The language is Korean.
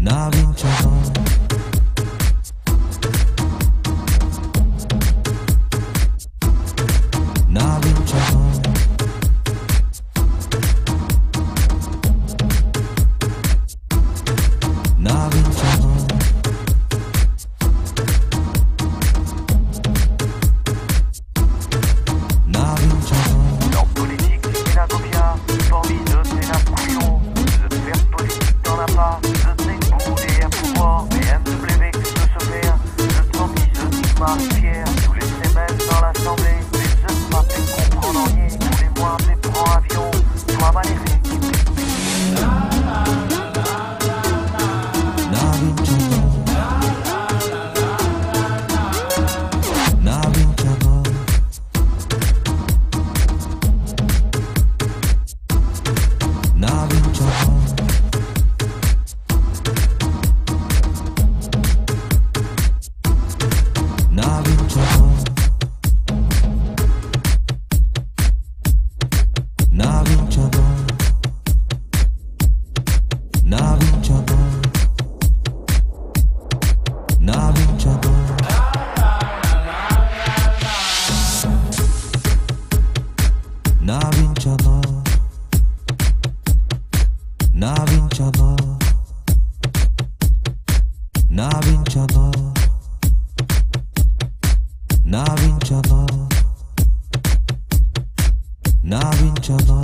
na vinciamo. Martial. 나빈 차가 나빈 차가. నావించవా నావించవా